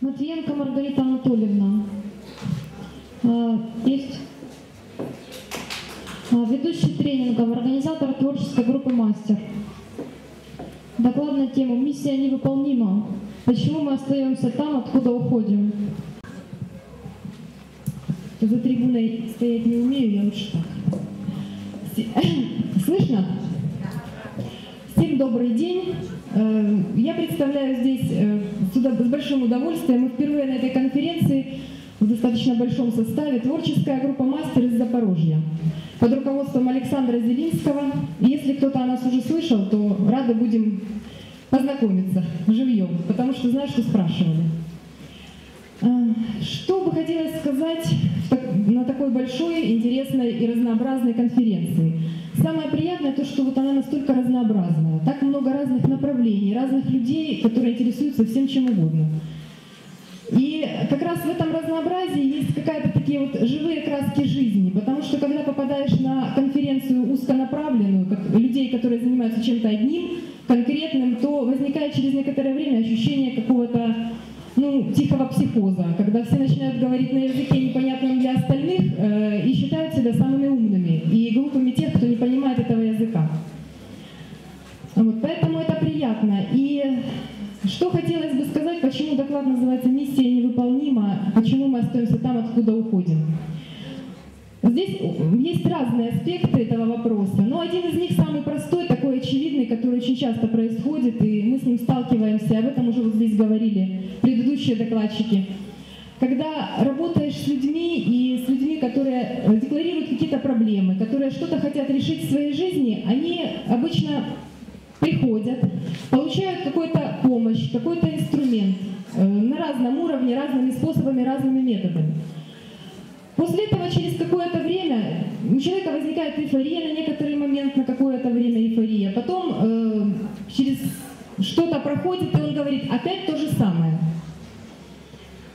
Матвиенко Маргарита Анатольевна. А, Есть А, ведущий тренингов, организатор творческой группы «Мастер». Доклад на тему «Миссия невыполнима. Почему мы остаемся там, откуда уходим?» За трибуной стоять не умею, я лучше так. Слышно? Всем добрый день. Э, Я представляю здесь э, сюда с большим удовольствием. Мы впервые на этой конференции в достаточно большом составе творческая группа «Мастер» из Запорожья под руководством Александра Зелинского. И Если кто-то о нас уже слышал, то рады будем познакомиться живьем, потому что знаю, что спрашивали. Э, Что бы хотелось сказать на такой большой, интересной и разнообразной конференции? Самое приятное то, что вот она настолько разнообразная, так много разных направлений, разных людей, которые интересуются всем чем угодно. И как раз в этом разнообразии есть какая-то такие вот живые краски жизни, потому что когда попадаешь на конференцию узконаправленную, как людей, которые занимаются чем-то одним, конкретным, то возникает через некоторое время ощущение какого-то ну, тихого психоза, когда все начинают говорить на остаемся там, откуда уходим. Здесь есть разные аспекты этого вопроса, но один из них самый простой, такой очевидный, который очень часто происходит, и мы с ним сталкиваемся, об этом уже вот здесь говорили предыдущие докладчики. Когда работаешь с людьми и с людьми, которые э, декларируют какие-то проблемы, которые что-то хотят решить в своей жизни, они обычно приходят, получают какую-то помощь, какой-то разном уровне, разными способами, разными методами. После этого через какое-то время у человека возникает эйфория на некоторый момент, на какое-то время эйфория. Потом э, через что-то проходит, и он говорит, опять то же самое.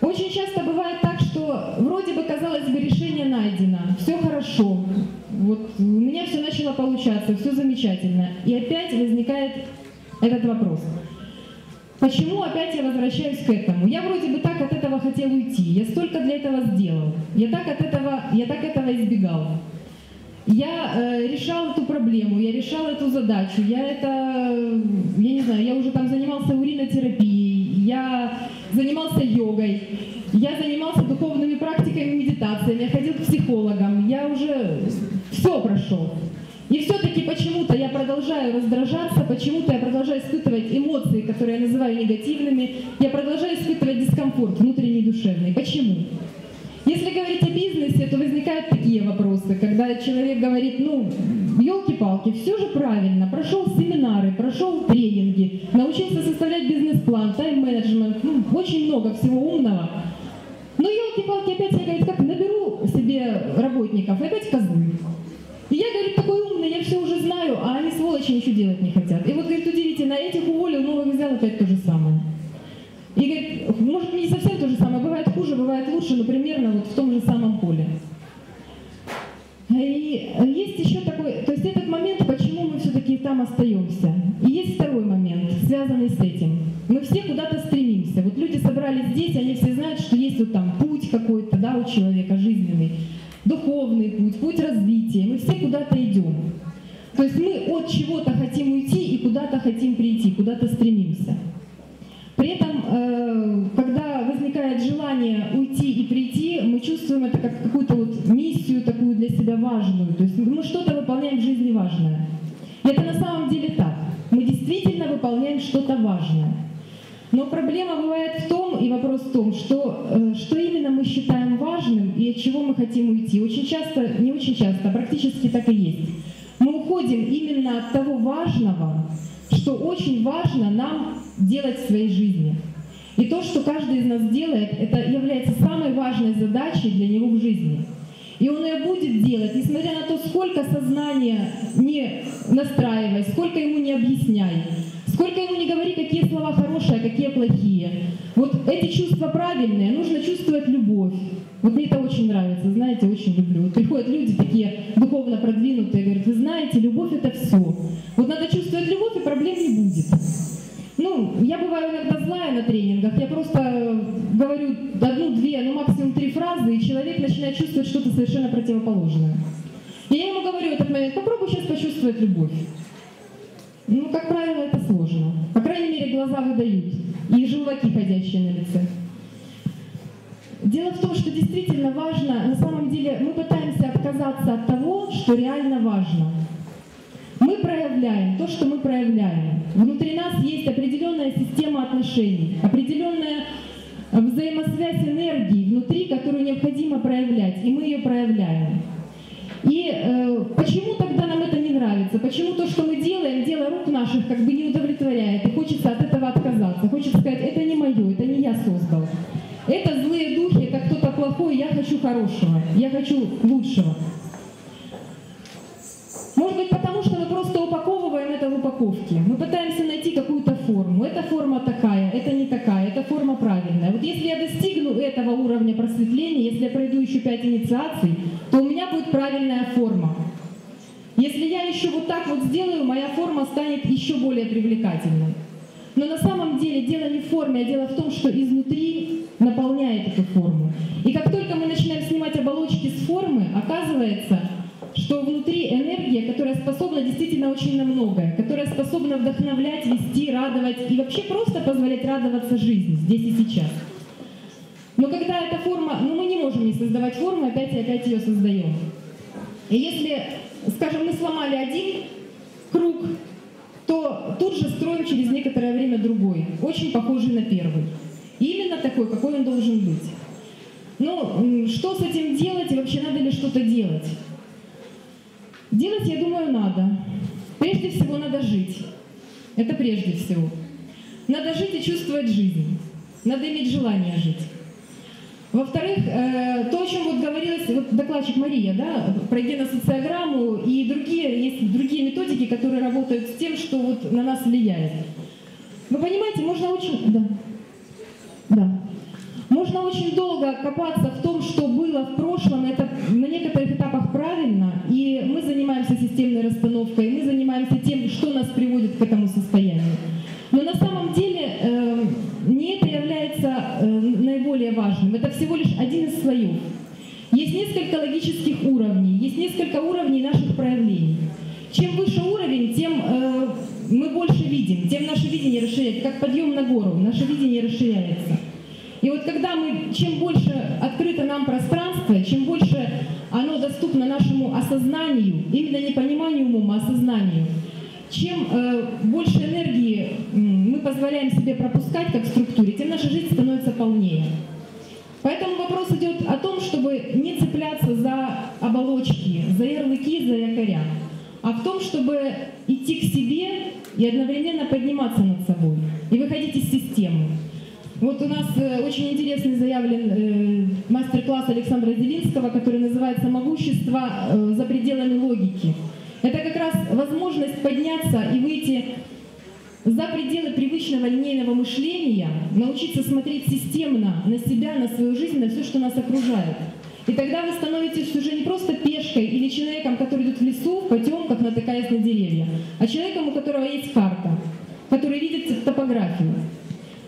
Очень часто бывает так, что вроде бы, казалось бы, решение найдено, все хорошо, вот у меня все начало получаться, все замечательно. И опять возникает этот вопрос. Почему опять я возвращаюсь к этому? Я вроде бы так от этого хотел уйти, я столько для этого сделал, я так от этого, я так этого избегал. Я э, решал эту проблему, я решал эту задачу, я это, я не знаю, я уже там занимался уринотерапией, я занимался йогой, я занимался духовными практиками, медитациями, я ходил к психологам, я уже все прошел. Почему-то я продолжаю раздражаться, почему-то я продолжаю испытывать эмоции, которые я называю негативными, я продолжаю испытывать дискомфорт внутренний душевный. Почему? Если говорить о бизнесе, то возникают такие вопросы, когда человек говорит, ну, елки-палки, все же правильно, прошел семинары, прошел тренинги, научился составлять бизнес-план, тайм-менеджмент, ну, очень много всего умного. Но елки-палки, опять я, говорит, как наберу себе работников, опять козлы. И я, говорит, такой умный, я все уже знаю, а они, сволочи, ничего делать не хотят. И вот, говорит, удивительно, этих уволил, новых взял, опять то же самое. И говорит, может не совсем то же самое, бывает хуже, бывает лучше, но примерно вот в том же самом поле. И есть еще такой, то есть этот момент, почему мы все-таки там остаемся. И от чего-то хотим уйти и куда-то хотим прийти, куда-то стремимся. При этом, э, когда возникает желание уйти и прийти, мы чувствуем это как какую-то вот миссию такую для себя важную. То есть мы что-то выполняем в жизни важное. И это на самом деле так. Мы действительно выполняем что-то важное. Но проблема бывает в том, и вопрос в том, что, э, что именно мы считаем важным и от чего мы хотим уйти. Очень часто, не очень часто, а практически так и есть. Уходим именно от того важного, что очень важно нам делать в своей жизни. И то, что каждый из нас делает, это является самой важной задачей для него в жизни. И он ее будет делать, несмотря на то, сколько сознания не настраивай, сколько ему не объясняй, сколько ему не говори, какие слова хорошие, а какие плохие. Вот эти чувства правильные, нужно чувствовать любовь. Вот мне это очень нравится, знаете, очень люблю. Вот приходят люди такие духовно продвинутые, любовь это все. Вот надо чувствовать любовь, и проблем не будет. Ну, я бываю иногда злая на тренингах, я просто говорю одну, две, ну максимум три фразы, и человек начинает чувствовать что-то совершенно противоположное. И я ему говорю в этот момент, попробуй сейчас почувствовать любовь. Ну, как правило, это сложно. По крайней мере, глаза выдают. И желваки, ходящие на лице. Дело в том, что действительно важно, на самом деле мы пытаемся отказаться от того, что реально важно. Мы проявляем то, что мы проявляем. Внутри нас есть определенная система отношений, определенная взаимосвязь энергии внутри, которую необходимо проявлять, и мы ее проявляем. И э, почему тогда нам это не нравится? Почему то, что мы делаем, дело рук наших как бы не удовлетворяет, и хочется от этого отказаться, хочется сказать, это не мое, это не я создал. Это злые духи, это кто-то плохой, я хочу хорошего, я хочу лучшего. Может быть, потому что мы просто упаковываем это в упаковке. Мы пытаемся найти какую-то форму. Эта форма такая, это не такая, эта форма правильная. Вот если я достигну этого уровня просветления, если я пройду еще пять инициаций, то у меня будет правильная форма. Если я еще вот так вот сделаю, моя форма станет еще более привлекательной. Но на самом деле дело не в форме, а дело в том, что изнутри наполняет эту форму. И как только мы начинаем снимать оболочки с формы, оказывается, что внутри энергия, которая способна действительно очень на многое, которая способна вдохновлять, вести, радовать и вообще просто позволять радоваться жизни здесь и сейчас. Но когда эта форма, ну мы не можем не создавать форму, опять и опять ее создаем. И если, скажем, мы сломали один круг, то тут же строим через некоторое время другой, очень похожий на первый. И именно такой, какой он должен быть. Ну, что с этим делать и вообще надо ли что-то делать? Делать, я думаю, надо. Прежде всего надо жить. Это прежде всего. Надо жить и чувствовать жизнь. Надо иметь желание жить. Во-вторых, э, то, о чем вот говорилось, вот докладчик Мария, да, про геносоциограмму и другие, есть другие методики, которые работают с тем, что вот на нас влияет. Вы понимаете, можно очень... Да. Да. Можно очень долго копаться в том, что было в прошлом, это на некоторых системной расстановкой, мы занимаемся тем, что нас приводит к этому состоянию. Но на самом деле э, не это является э, наиболее важным, это всего лишь один из слоев. Есть несколько логических уровней, есть несколько уровней наших проявлений. Чем выше уровень, тем э, мы больше видим, тем наше видение расширяется, как подъем на гору, наше видение расширяется. И вот когда мы, чем больше открыто нам пространство, чем больше оно доступно нашему осознанию, именно не пониманию умом, а осознанию, чем э, больше энергии э, мы позволяем себе пропускать как в структуре, тем наша жизнь становится полнее. Поэтому вопрос идет о том, чтобы не цепляться за оболочки, за ярлыки, за якоря, а в том, чтобы идти к себе и одновременно подниматься над собой и выходить из системы. Вот у нас э, очень интересный заявлен э, мастер-класс Александра Зелинского, который называется «Могущество э, за пределами логики». Это как раз возможность подняться и выйти за пределы привычного линейного мышления, научиться смотреть системно на себя, на свою жизнь, на все, что нас окружает. И тогда вы становитесь уже не просто пешкой или человеком, который идет в лесу, в потемках, натыкаясь на деревья, а человеком, у которого есть карта, который видит топографию.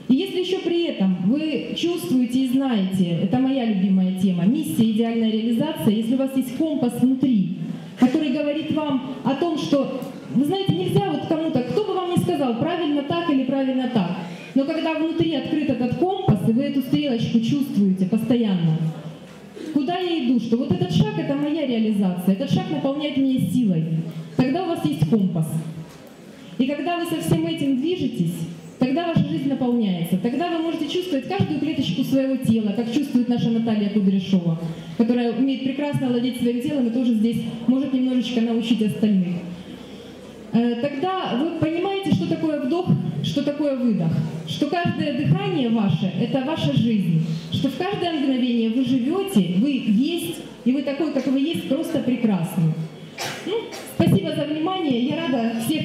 И если еще при этом вы чувствуете и знаете, это моя любимая тема, миссия, идеальная реализация, если у вас есть компас внутри, который говорит вам о том, что, вы знаете, нельзя вот кому-то, кто бы вам не сказал, правильно так или правильно так, но когда внутри открыт этот компас, и вы эту стрелочку чувствуете постоянно, куда я иду, что вот этот шаг — это моя реализация, этот шаг наполняет меня силой, тогда у вас есть компас. И когда вы со всем этим движетесь, Тогда ваша жизнь наполняется. Тогда вы можете чувствовать каждую клеточку своего тела, как чувствует наша Наталья Кудряшова, которая умеет прекрасно владеть своим телом и тоже здесь может немножечко научить остальных. Э, тогда вы понимаете, что такое вдох, что такое выдох, что каждое дыхание ваше — это ваша жизнь, что в каждое мгновение вы живете, вы есть, и вы такой, как вы есть, просто прекрасный. Ну, спасибо за внимание. Я рада всех